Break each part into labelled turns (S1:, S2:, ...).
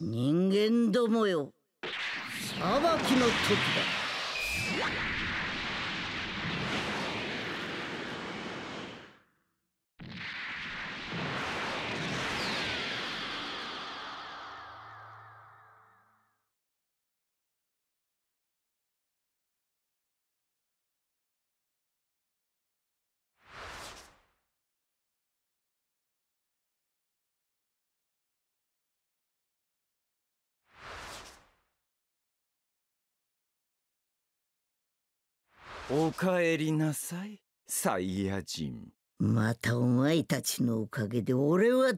S1: 人間どもよ。裁きの時だ。
S2: おかえりなさいサイヤ人。
S1: またお前たちのおかげで俺は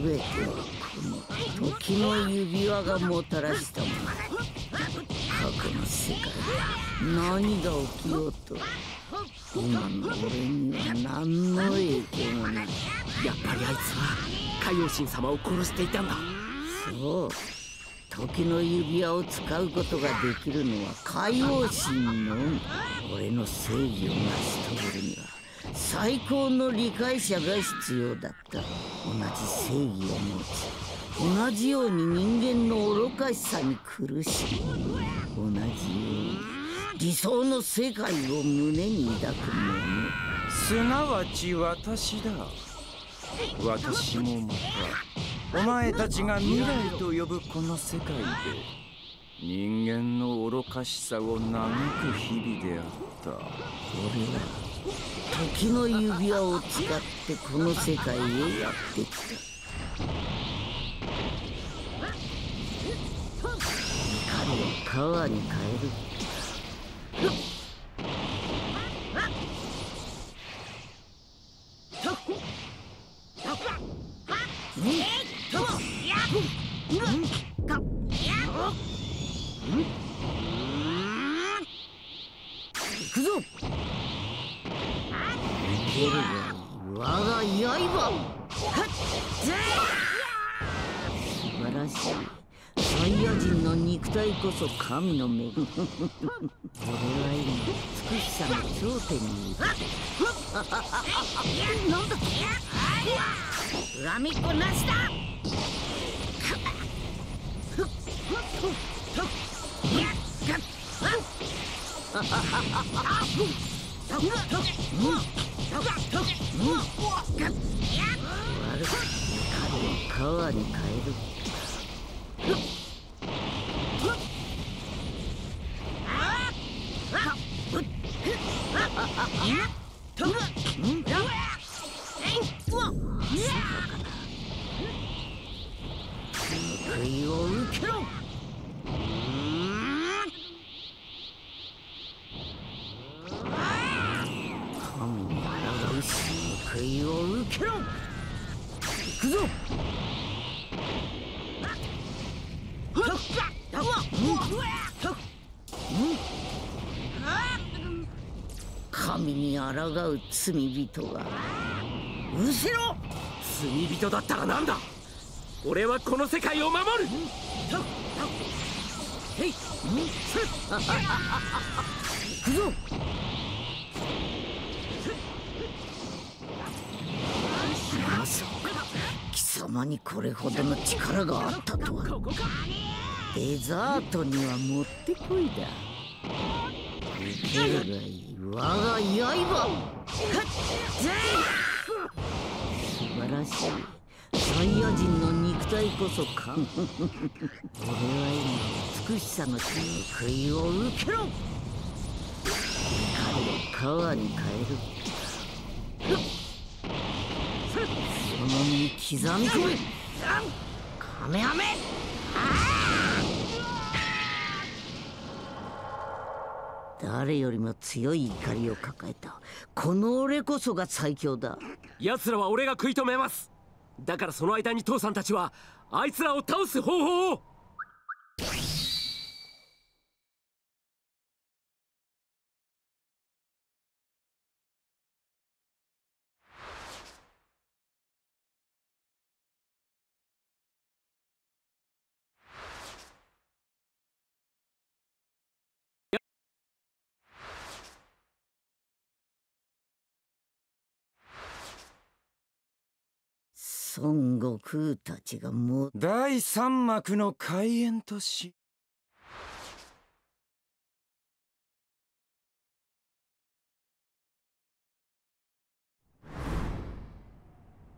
S1: つ全てはこの時の指輪がもたらしたもの。過去の世界。何が起きようと。今の俺には何の影響もない。
S3: やっぱりあいつは海王神様を殺していたんだ。
S1: そう。時の指輪を使うことができるのは海王神のみ。俺の正義を成し遂げるには最高の理解者が必要だった。同じ正義を持ち同じように人間の愚かしさに苦しみ同じように理想の世界を胸に抱く者。
S2: すなわち私だ。私もまたお前たちが未来と呼ぶこの世界で人間の愚かしさを嘆く日々であった。
S1: 俺は時の指輪を使ってこの世界へやってきた。怒りをパワーに変える。神の恵み俺は今美しさの頂点にいるなんだ恨みっこなしだ悪く彼を川に変えるんいを受けろ神に抗うし報いを受けろ行くぞ神に抗う罪人が失せろ。
S3: 罪人だったらなんだ。俺はこの世界を守る。
S1: へい。行くぞ。まさか貴様にこれほどの力があったとは。デザートにはもってこいだ。受けるがいい。我が刃素晴らしい。サイヤ人の肉体こそか。俺は今美しさの報いを受けろ。彼を川に変える。その身に刻み込め。カメハメ。誰よりも強い怒りを抱えた。この俺こそが最強だ。
S3: 奴らは俺が食い止めます。だからその間に父さんたちはあいつらを倒す方法を。
S1: 孫悟空たちがも
S2: 第三幕の開演とし。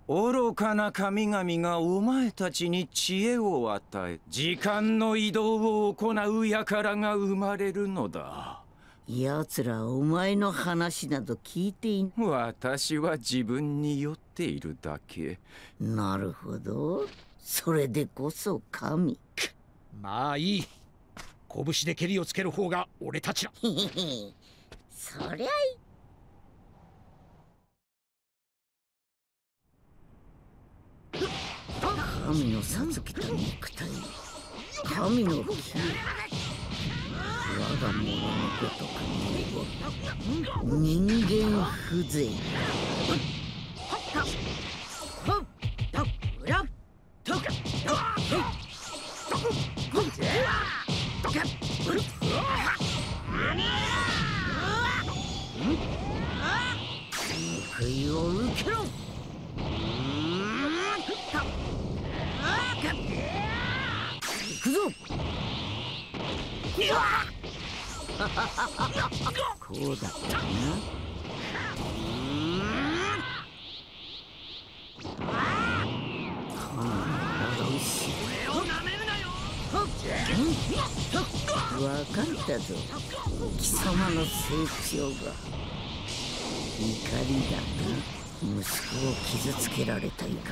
S2: 愚かな神々がお前たちに知恵を与え時間の移動を行う輩が生まれるのだ。
S1: 奴らお前の話など聞いていん
S2: 私は自分に酔っているだけ。
S1: なるほど。それでこそ神。
S4: まあいい。拳で蹴りをつける方が俺たちら
S1: へへへそりゃい神の授けた肉体。神の木を我が物のごとく人間風情報いを受けろ行くぞこうだったな。分かったぞ。貴様の成長が怒りだな。息子を傷つけられた怒りが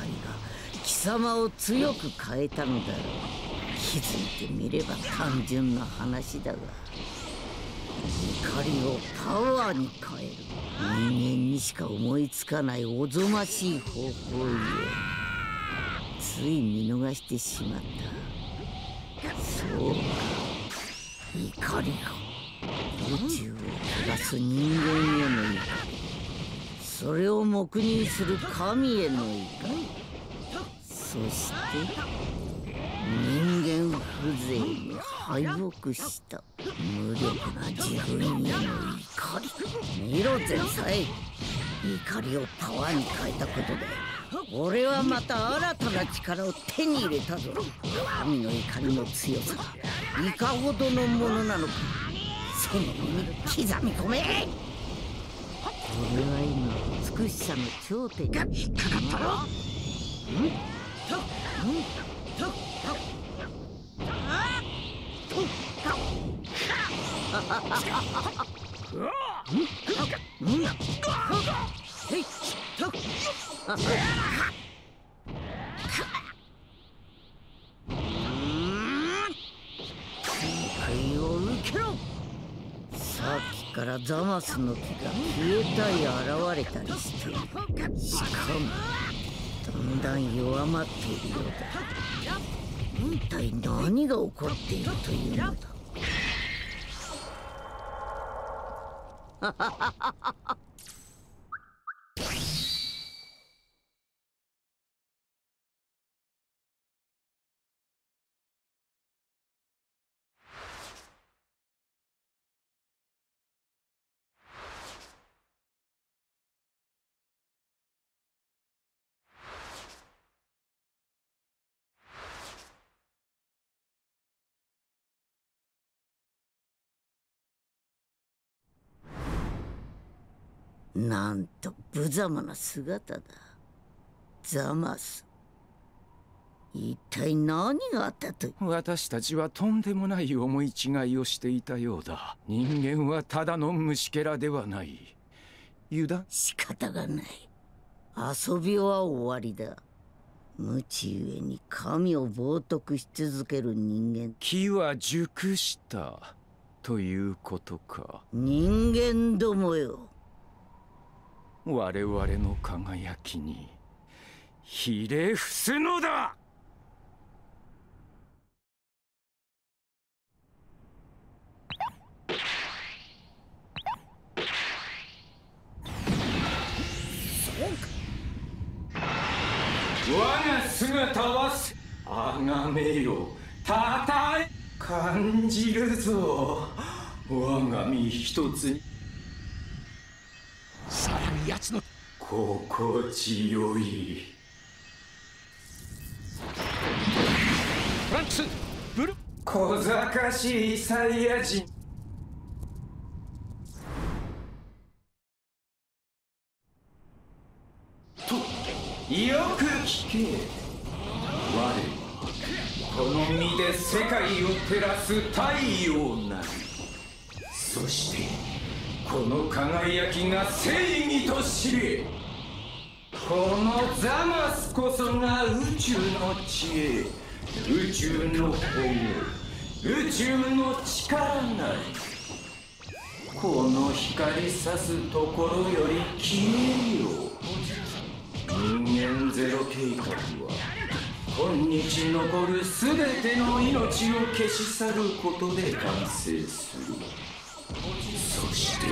S1: 貴様を強く変えたのだろう。気づいてみれば単純な話だが怒りをパワーに変える人間にしか思いつかないおぞましい方法ゆえつい見逃してしまった。そうか。怒りが宇宙を汚す人間への怒り。それを黙認する神への怒り。そして人間風情に敗北した無力な自分への怒り見ろ前妻怒りをパワーに変えたことで俺はまた新たな力を手に入れたぞ。神の怒りの強さ。いかほどのものなのか。背の身に刻み込め俺は今美しさの頂点に引っかかったろ報いを受けろさっきからザマスの木が消えたり現れたりしてしかもだん。だん弱まっているようだ一体何が起こっているというのだ Ha ha ha ha ha ha! なんと無様な姿だ。ザマス。一体何があったと
S2: 私たちはとんでもない思い違いをしていたようだ。人間はただの虫けらではない。油断？
S1: 仕方がない。遊びは終わりだ。無知ゆえに神を冒涜し続ける人間。
S2: 木は熟した。ということか。
S1: 人間どもよ
S2: 我々の輝きにひれ伏すのだ。我が姿はあがめよ。たたえ感じるぞ。我が身一つに。
S4: やつの
S2: 心地よいラン
S4: クスブル
S2: 小賢しいサイヤ人。とよく聞け。我はこの身で世界を照らす太陽なり。そしてこの輝きが正義と知れこのザマスこそが宇宙の知恵宇宙の保護宇宙の力なりこの光さすところより消えよ人間ゼロ計画は今日残る全ての命を消し去ることで完成する。そして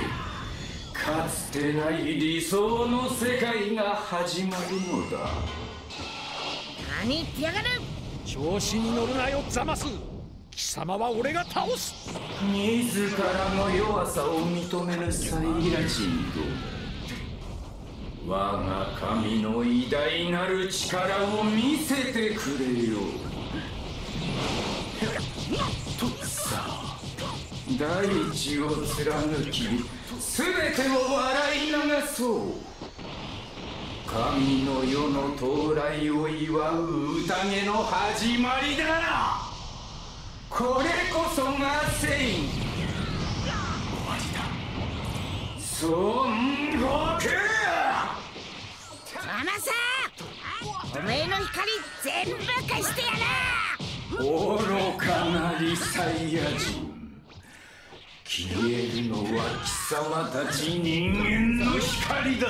S2: かつてない理想の世界が始まるのだ。
S1: 何言ってやがる。
S4: 調子に乗るなよザマス。貴様は俺が倒す。
S2: 自らの弱さを認めるサイヤ人ども我が神の偉大なる力を見せてくれよ大地を貫き全てを笑い流そう神の世の到来を祝う宴の始まりだこれこそが正義孫悟空
S1: ママさんおめえの光全部貸してやる。
S2: 愚かなリサイヤ人。消えるのは貴様たち人間の光だ。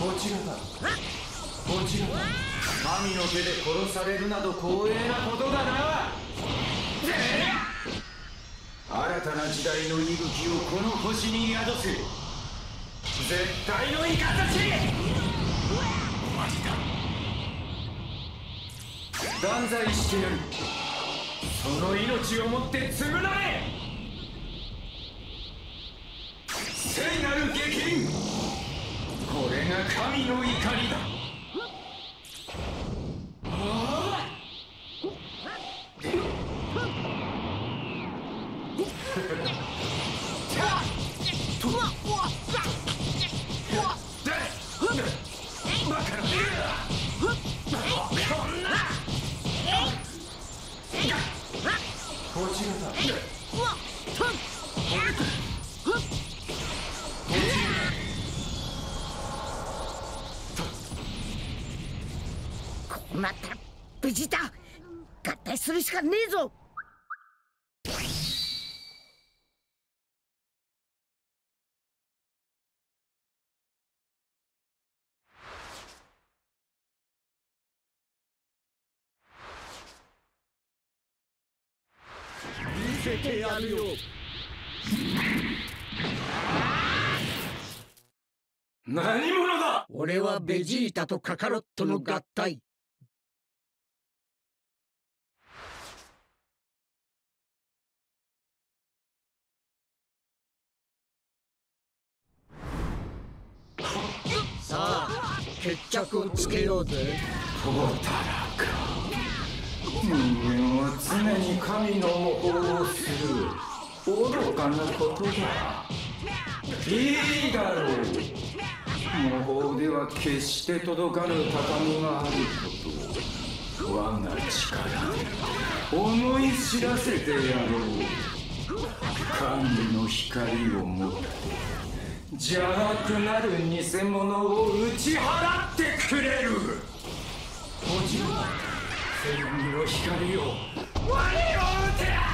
S2: こちらだ。こちらだ。神の手で殺されるなど光栄なことだな新たな時代の息吹をこの星に宿せ絶対のイカたち終わりだ断罪してやる。その命をもって償え。聖なる激鱗これが神の怒りだ。何者だ？
S4: 俺はベジータとカカロットの合体。さあ決着をつけようぜ。
S2: トータラか人間は常に神の模倣をする愚かなことだいいだろう模倣では決して届かぬ高みがある。ことを我が力で思い知らせてやろう神の光をもって邪悪なる偽物を打ち払ってくれる。もちろん正義の光を我を打て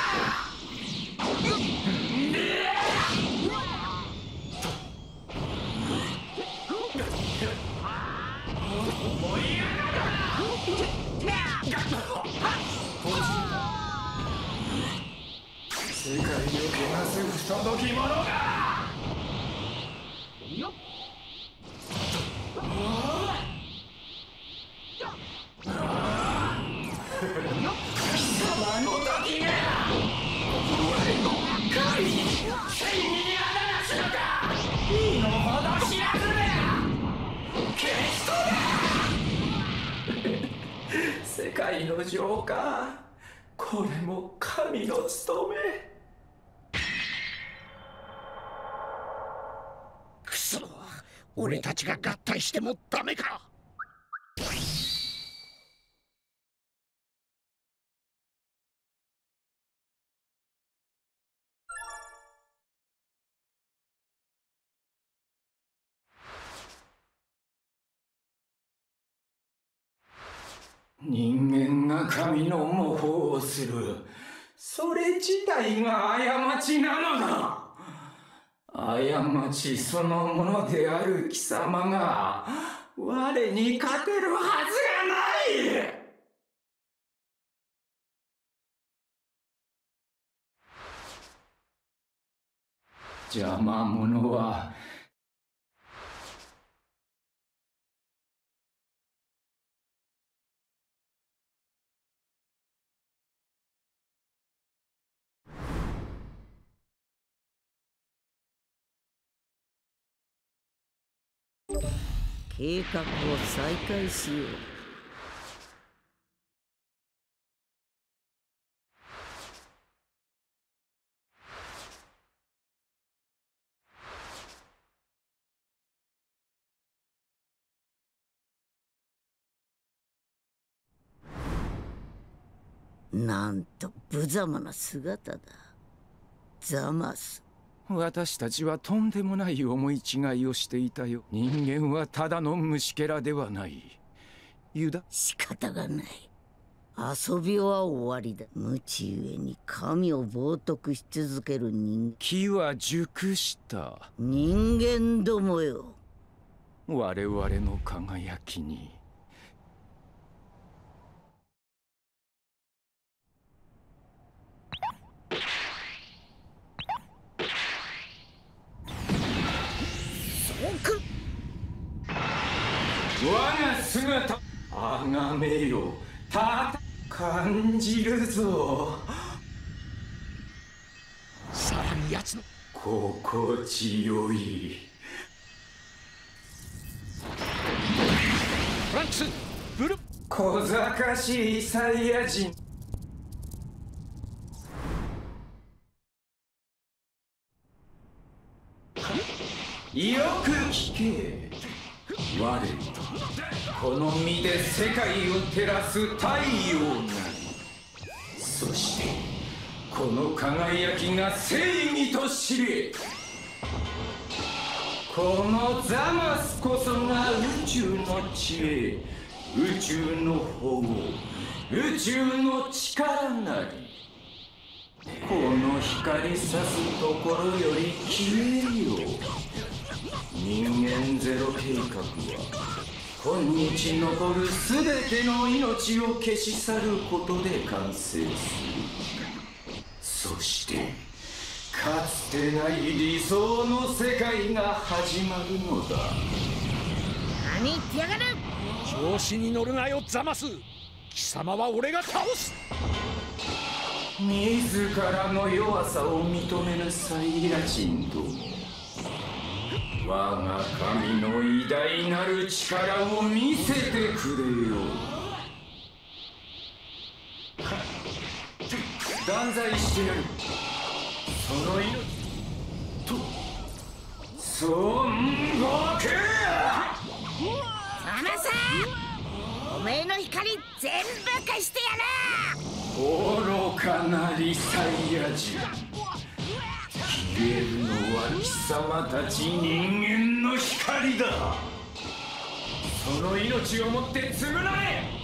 S2: 界の浄化これも神の務め。
S4: クソ。俺たちが合体してもダメか。
S2: 人間が神の模倣をする。それ自体が過ちなのだ。過ちそのものである貴様が我に勝てるはずがない。邪魔者は
S1: 計画を再開しよう。なんと無様な姿だ。ザマス。
S2: 私たちはとんでもない思い違いをしていたよ。人間はただの虫けらではない。ユダ。
S1: 仕方がない。遊びは終わりだ。無知ゆえに神を冒涜し続ける人
S2: 木は熟した。
S1: 人間どもよ。
S2: 我々の輝きに我が姿あがめよた感じるぞ。
S4: さらに奴の
S2: 心地よい。
S4: フランクスブル
S2: 小賢しいサイヤ人。よく聞け我この身で世界を照らす太陽なりそしてこの輝きが正義と知れこのザマスこそが宇宙の知恵宇宙の保護宇宙の力なり。この光さすところより消えよ。人ゼロ計画は今日残る全ての命を消し去ることで完成する。そしてかつてない理想の世界が始まるのだ。
S1: 何言ってやがる。
S4: 調子に乗るなよザマス貴様は俺が倒す。
S2: 自らの弱さを認めぬサイヤ人ども我が神の偉大なる力を見せてくれよ。断罪してやる。その命と孫悟空
S1: マナさんおめえの光全部貸してや
S2: 愚かなりサイヤ人消えるのは貴様たち人間の光だ。その命をもって償え。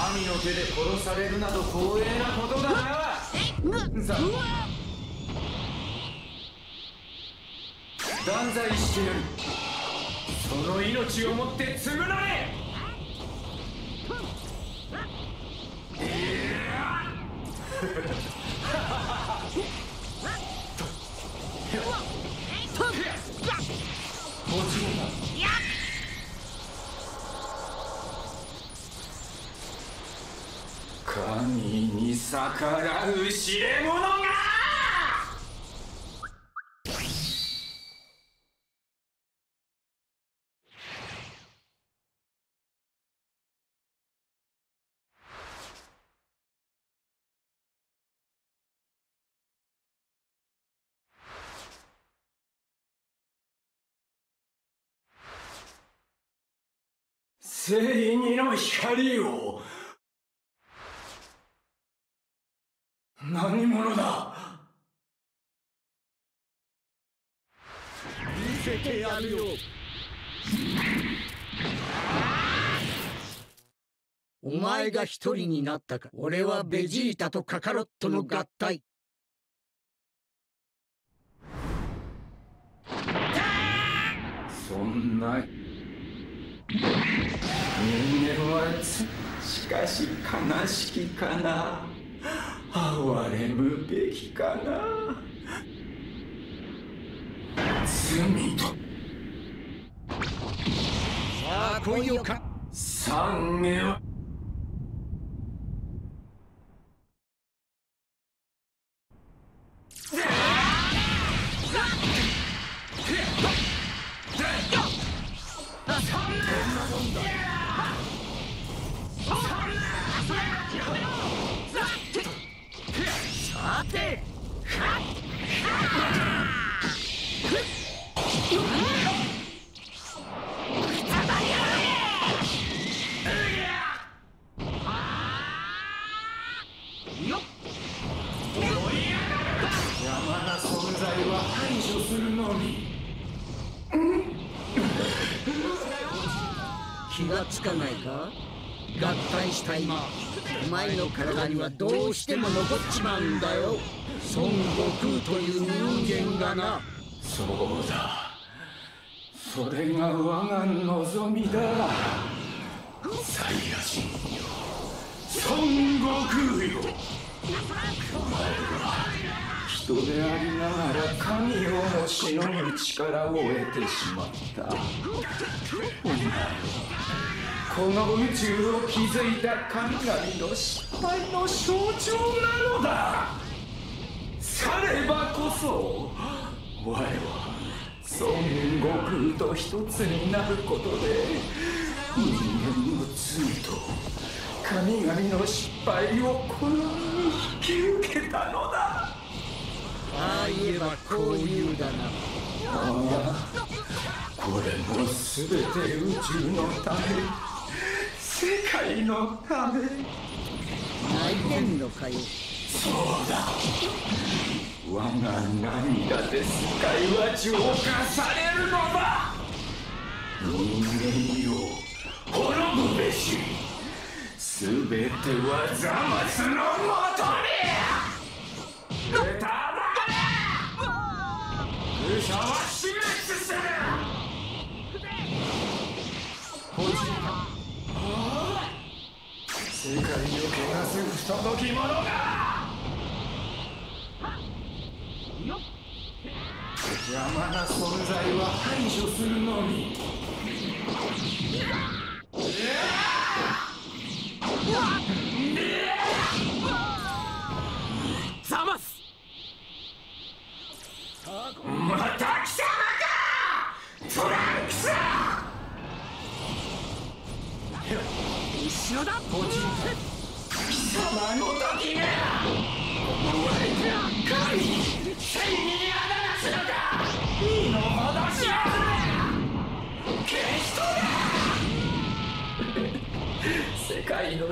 S2: 神の手で殺されるなど光栄なことだな。さあ断罪してやる。その命をもって償え。こ ちらだ神に逆らう知れ者が！正義の光を何者だ？
S1: 見せてやるよ。お前が一人になったか俺はベジータとカカロットの合体。
S2: そんな。人間はつしかし悲しきかな哀れむべきかな。罪と。
S4: さあ来いよか。
S2: 懺悔は
S1: つかないか？合体した今お前の体にはどうしても残っちまうんだよ。孫悟空という人間がな。
S2: そうだ。それが我が望みだ。サイヤ人よ孫悟空よ。お前は人でありながら神をもしのぐ力を得てしまった。お前はこの宇宙を築いた神々の失敗の象徴なのだ。さればこそ我は孫悟空と一つになることで人間の罪と神々の失敗をこの身に引き受けたのだ。
S1: ああ言えばこう言うだな。
S2: ああこれも全て宇宙のため世界のため。
S1: 泣いてんのかよ
S2: そうだ。我が涙で世界は浄化されるのだ。人間よ滅ぶべし全てはザマスのもとにただ愚者は死滅する。こちら世界を汚す不届き者が邪魔な存在は排除するのみ。うわっ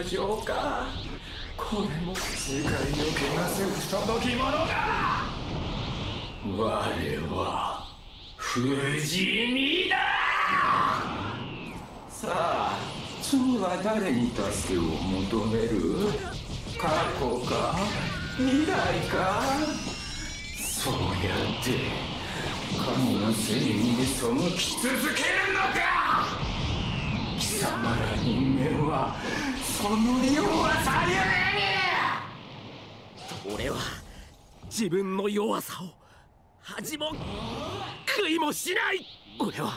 S2: れ世界の浄化これも世界を汚す不届き者だ我は藤井ださあ次は誰に助けを求める？過去か未来かそうやって神の正義に背き続ける？のか様ら人間はその弱さゆえ。
S3: に俺は自分の弱さを恥も悔いもしない。俺は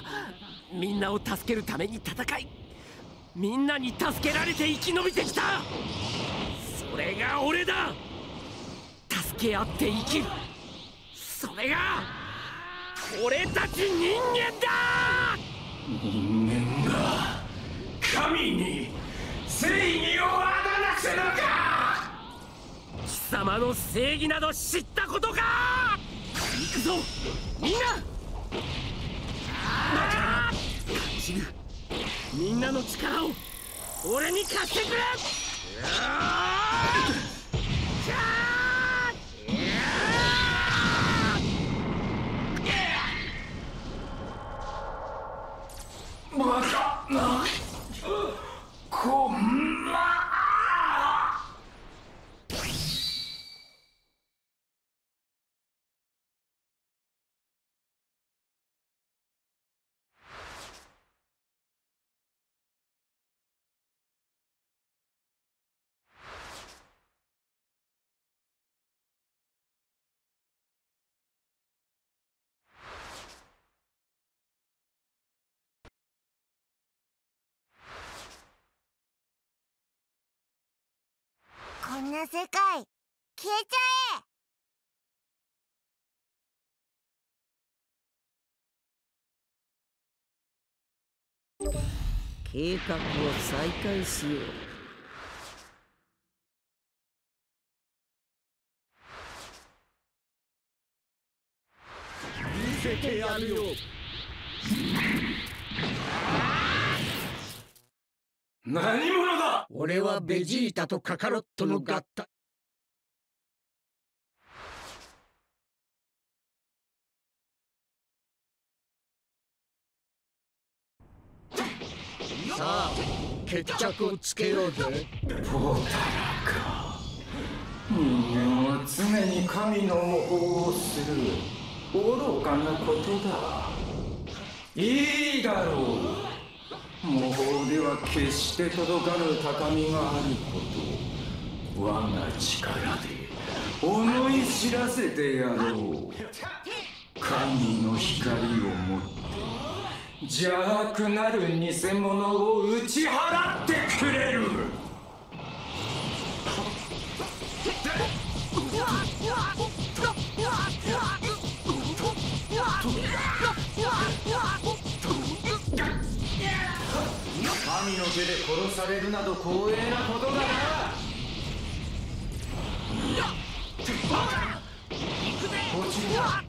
S3: みんなを助けるために戦い。みんなに助けられて生き延びてきた。それが俺だ。助け合って生きる。それが俺たち人間だ。
S2: 人神に正義をあだなすのか。
S3: 貴様の正義など知ったことか。行くぞ。みんな。感じるみんなの力を俺に貸してくれ。
S2: バカなこんな
S5: こんな世界消えちゃえ。
S1: 計画を再開しよう。
S4: 見せてやるよ
S2: 何者だ？
S4: 俺はベジータとカカロットの合体さあ決着をつけようぜ。
S2: ポータラか人間は常に神の模倣をする愚かなことだ。いいだろう模倣では決して届かぬ高みがあることを我が力で思い知らせてやろう。神の光をもって邪悪なる偽物を打ち払ってくれる。手で殺されるなど光栄なことだな。こちら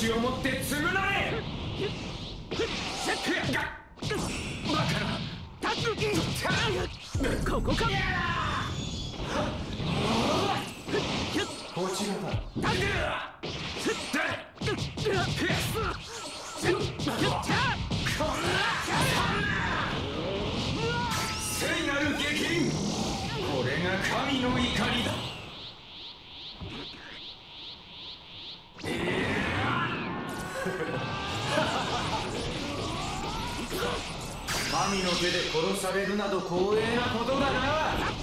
S2: 命をもって償え。バカな
S3: タッグキーここか
S2: こちらだ
S3: タッグ
S2: 聖なる激鱗これが神の怒りだ。神の手で殺されるなど光栄なことだな。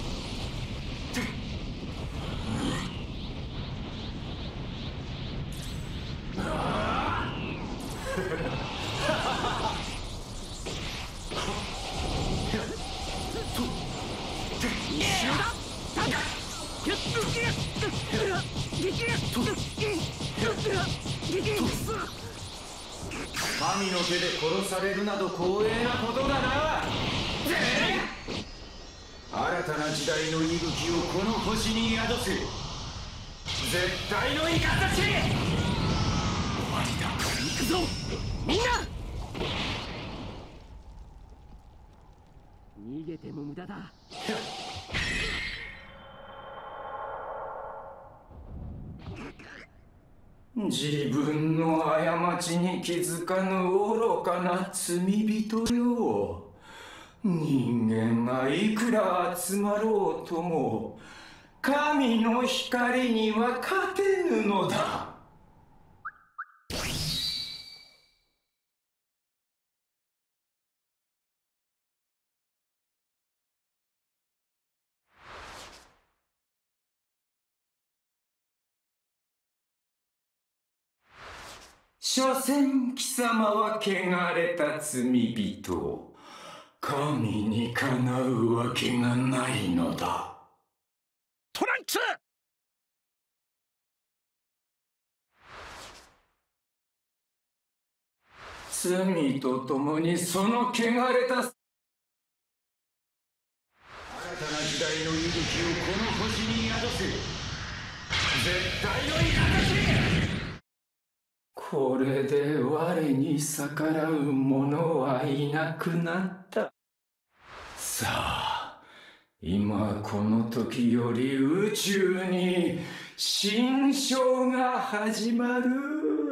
S2: 神の手で殺されるなど光栄なことだな新たな時代の息吹をこの星に宿せ絶対のイカたち
S3: 行くぞみんな逃げても無駄だ
S2: 自分の過ちに気づかぬ愚かな罪人よ。人間がいくら集まろうとも神の光には勝てぬのだ。所詮貴様は汚れた罪人。神にかなうわけがないのだ。
S4: トランクス
S2: 罪とともにその汚れた。新たな時代の息吹をこの星に宿せ。絶対の頂これで我に逆らう者はいなくなった。さあ今この時より宇宙に新章が始まる。